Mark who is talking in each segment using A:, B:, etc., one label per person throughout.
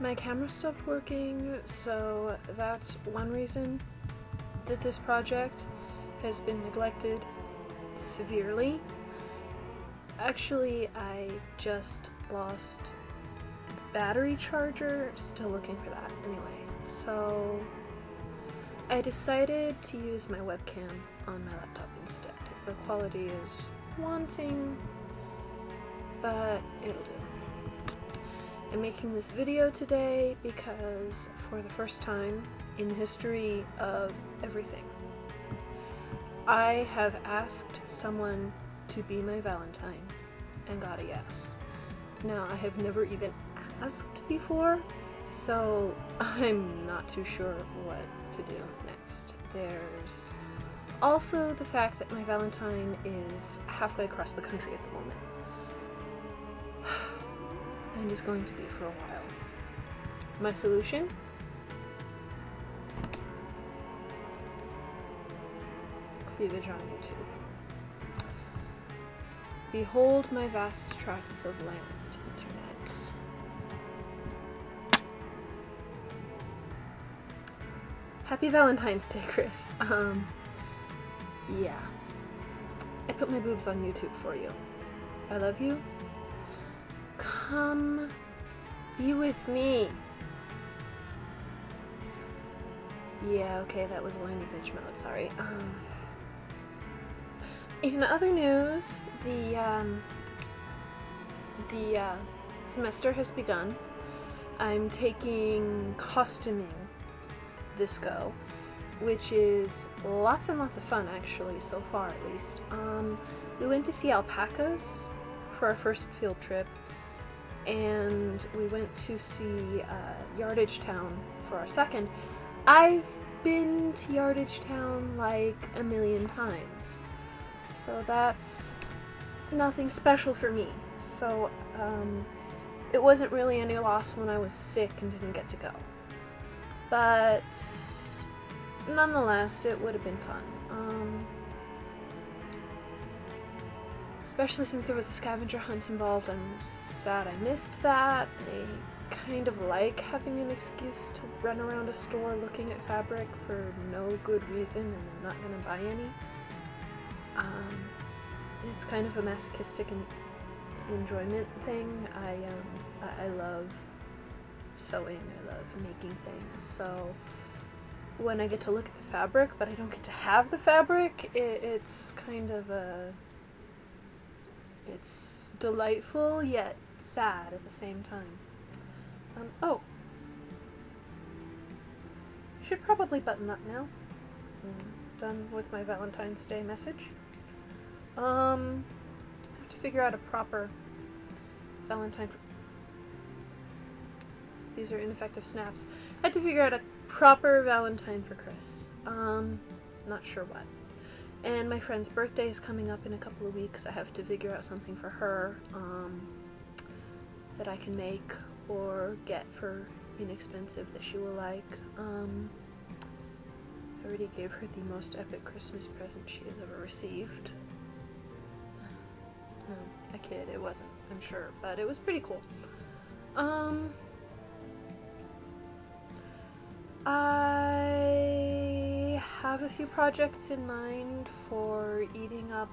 A: my camera stopped working, so that's one reason that this project has been neglected severely. Actually, I just lost battery charger, still looking for that anyway. So I decided to use my webcam on my laptop instead. The quality is wanting, but it'll do. I'm making this video today because for the first time in the history of everything, I have asked someone to be my Valentine and got a yes. Now, I have never even asked before, so I'm not too sure what to do next. There's also the fact that my Valentine is halfway across the country at the moment. And is going to be for a while. My solution? Cleavage on YouTube. Behold my vast tracts of land, internet. Happy Valentine's Day, Chris. Um, yeah. I put my boobs on YouTube for you. I love you. Come be with me. Yeah, okay, that was whiny bitch mode, sorry. Um, in other news, the, um, the, uh, semester has begun. I'm taking costuming this go, which is lots and lots of fun actually, so far at least. Um, we went to see alpacas for our first field trip, and we went to see uh, Yardage Town for our second. I've been to Yardage Town like a million times, so that's nothing special for me. So um, it wasn't really any loss when I was sick and didn't get to go. But nonetheless, it would have been fun. Um, especially since there was a scavenger hunt involved. I'm sad I missed that. I kind of like having an excuse to run around a store looking at fabric for no good reason and I'm not gonna buy any. Um, it's kind of a masochistic en enjoyment thing. I um, I love sewing. I love making things. So when I get to look at the fabric, but I don't get to have the fabric, it, it's kind of a it's delightful yet sad at the same time. Um, oh. Should probably button up now. I'm done with my Valentine's Day message. Um, I have to figure out a proper Valentine. These are ineffective snaps. I had to figure out a proper Valentine for Chris. Um, not sure what. And my friend's birthday is coming up in a couple of weeks. I have to figure out something for her um, that I can make or get for inexpensive that she will like. Um, I already gave her the most epic Christmas present she has ever received. No, I kid, it wasn't, I'm sure, but it was pretty cool. Um, have a few projects in mind for eating up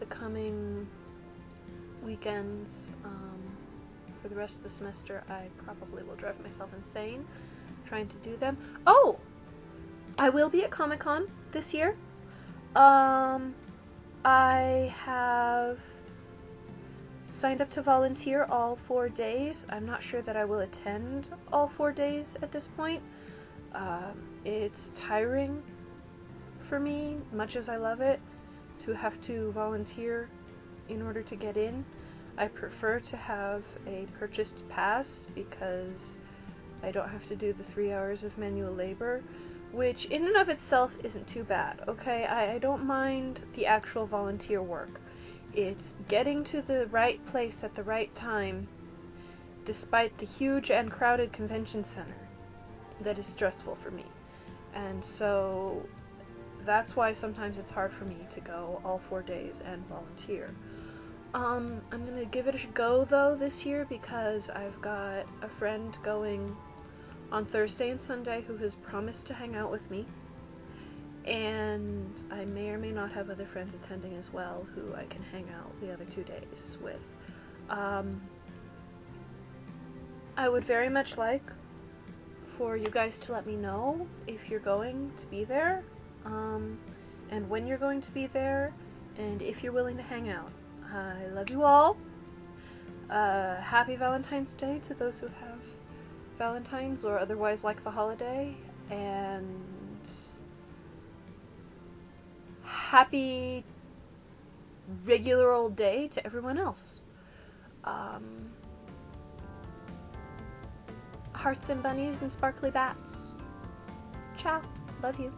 A: the coming weekends. Um, for the rest of the semester, I probably will drive myself insane trying to do them. Oh! I will be at Comic Con this year. Um, I have signed up to volunteer all four days. I'm not sure that I will attend all four days at this point. Um, it's tiring for me, much as I love it, to have to volunteer in order to get in. I prefer to have a purchased pass because I don't have to do the three hours of manual labor, which in and of itself isn't too bad, okay? I, I don't mind the actual volunteer work. It's getting to the right place at the right time, despite the huge and crowded convention center, that is stressful for me. And so that's why sometimes it's hard for me to go all four days and volunteer. Um, I'm gonna give it a go though this year because I've got a friend going on Thursday and Sunday who has promised to hang out with me. And I may or may not have other friends attending as well who I can hang out the other two days with. Um, I would very much like for you guys to let me know if you're going to be there, um, and when you're going to be there, and if you're willing to hang out. I love you all. Uh, happy Valentine's Day to those who have Valentine's or otherwise like the holiday, and happy regular old day to everyone else. Um, hearts and bunnies and sparkly bats. Ciao. Love you.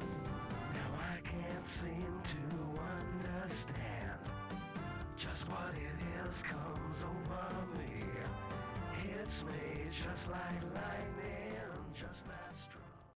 B: Me just like lightning, just that strong.